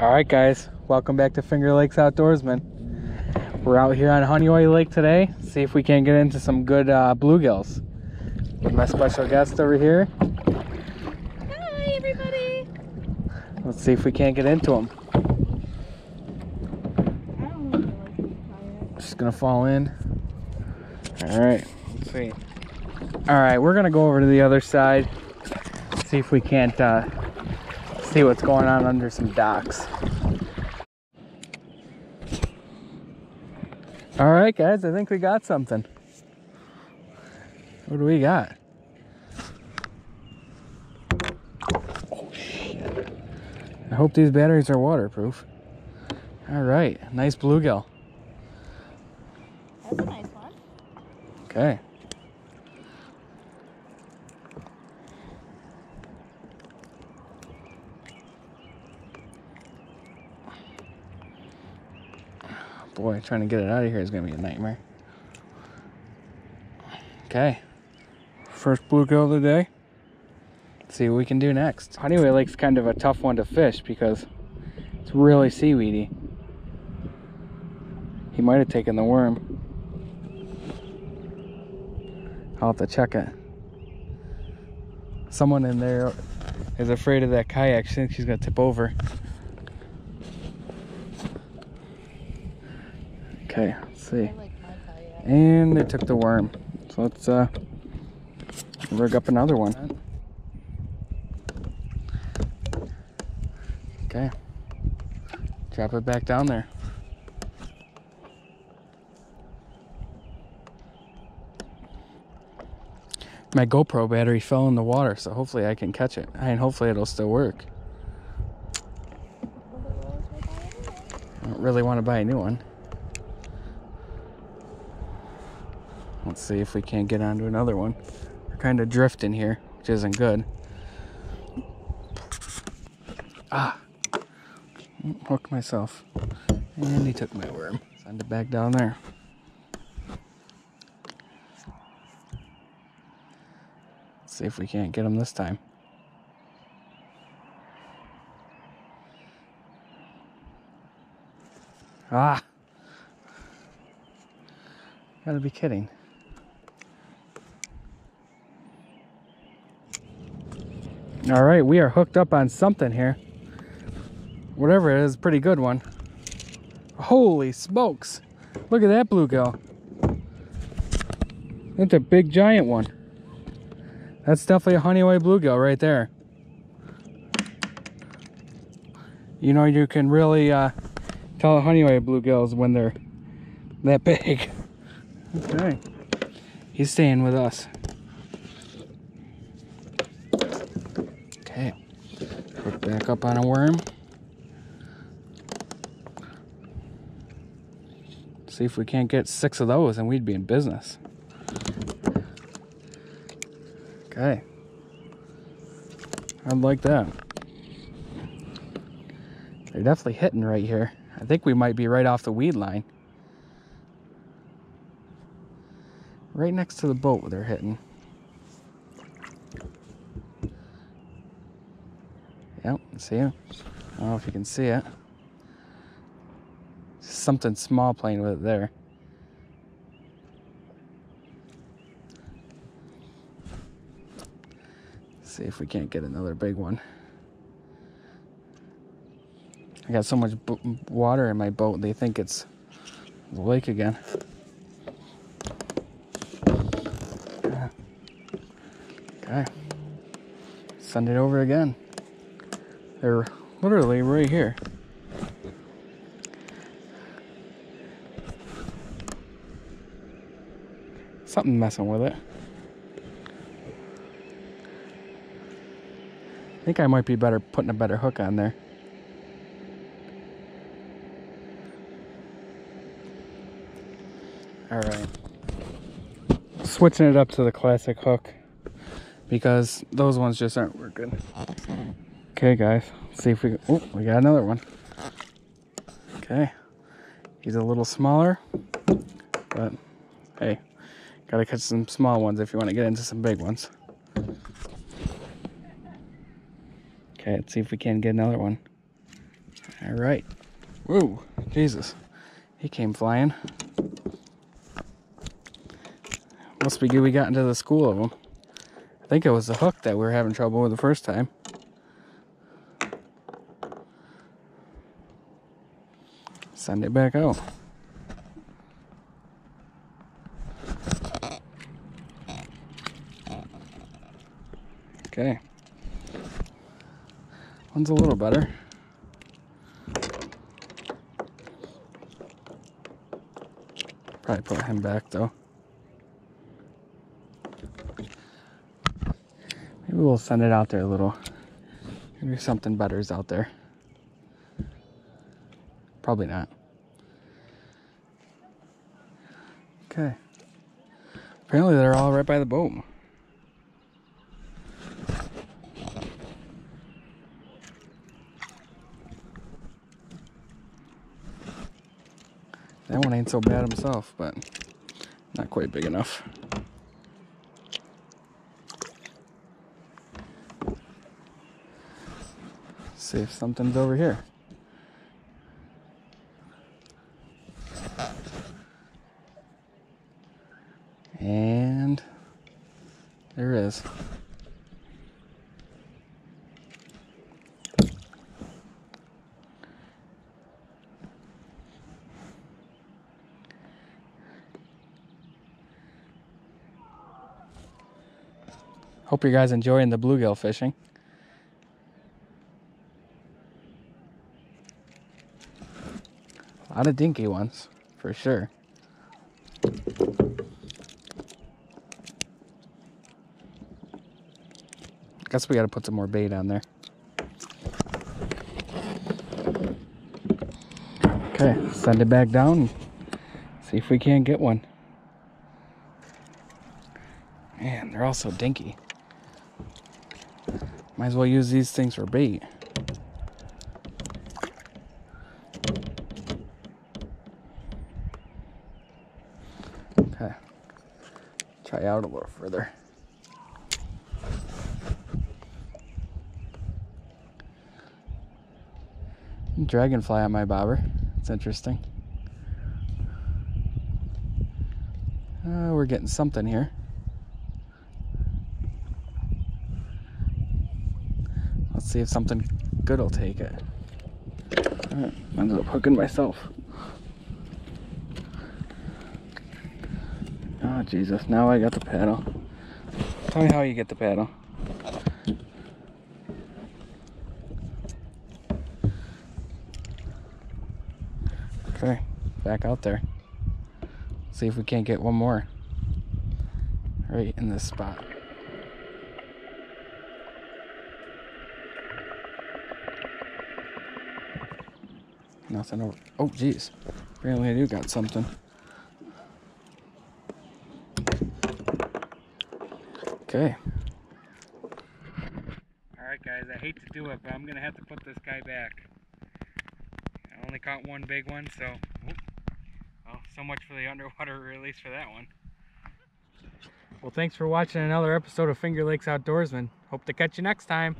All right, guys, welcome back to Finger Lakes Outdoorsman. We're out here on Honeoye Lake today. See if we can get into some good uh, bluegills. With my special guest over here. Hi, everybody. Let's see if we can't get into them. I don't really like to be quiet. Just gonna fall in. All right, let's see. All right, we're gonna go over to the other side. See if we can't uh, see what's going on under some docks. All right, guys, I think we got something. What do we got? Oh shit! I hope these batteries are waterproof. All right, nice bluegill. That's a nice one. Okay. Boy, trying to get it out of here is gonna be a nightmare. Okay. First bluegill of the day. Let's see what we can do next. Honeoye Lake's kind of a tough one to fish because it's really seaweedy. He might have taken the worm. I'll have to check it. Someone in there is afraid of that kayak. She thinks she's gonna tip over. Okay, let's see. And they took the worm. So let's uh rig up another one. Okay. Drop it back down there. My GoPro battery fell in the water, so hopefully I can catch it. And hopefully it'll still work. I don't really want to buy a new one. Let's see if we can't get onto another one. We're kind of drifting here, which isn't good. Ah, hooked myself. And he took my worm. Send it back down there. Let's see if we can't get him this time. Ah! Gotta be kidding. All right, we are hooked up on something here. Whatever it is, pretty good one. Holy smokes. Look at that bluegill. That's a big giant one. That's definitely a Honeoye bluegill right there. You know, you can really uh, tell Honeoye bluegills when they're that big. Okay. He's staying with us. Okay. Hook up on a worm. See if we can't get six of those and we'd be in business. Okay. I'd like that. They're definitely hitting right here. I think we might be right off the weed line. Right next to the boat they're hitting. Oh, yep, see it? I don't know if you can see it. Something small playing with it there. See if we can't get another big one. I got so much water in my boat, they think it's the lake again. Ah. Okay. Send it over again. They're literally right here. Something messing with it. I think I might be better putting a better hook on there. All right. Switching it up to the classic hook because those ones just aren't working. Okay, guys, Let's see if we. Oh, we got another one. Okay, he's a little smaller, but hey, gotta catch some small ones if you want to get into some big ones. Okay, let's see if we can get another one. All right. Whoa, Jesus. He came flying. Must be good we got into the school of them. I think it was the hook that we were having trouble with the first time. Send it back out. Okay. One's a little better. Probably put him back though. Maybe we'll send it out there a little. Maybe something better is out there. Probably not. Okay. Apparently they're all right by the boat. That one ain't so bad himself, but not quite big enough. See if something's over here. And there is. Hope you guys enjoying the bluegill fishing. A lot of dinky ones, for sure. Guess we gotta put some more bait on there. Okay, send it back down. See if we can't get one. Man, they're all so dinky. Might as well use these things for bait. Okay. Try out a little further. Dragonfly on my bobber. It's interesting. Uh, we're getting something here. Let's see if something good will take it. Alright, ended up hooking myself. Oh Jesus, now I got the paddle. Tell me how you get the paddle. Okay, back out there. See if we can't get one more. Right in this spot. Nothing over. Oh, geez. Apparently I do got something. Okay. Alright guys, I hate to do it, but I'm going to have to put this guy back. Only caught one big one, so... Well, so much for the underwater release for that one. Well, thanks for watching another episode of Finger Lakes Outdoorsman. Hope to catch you next time.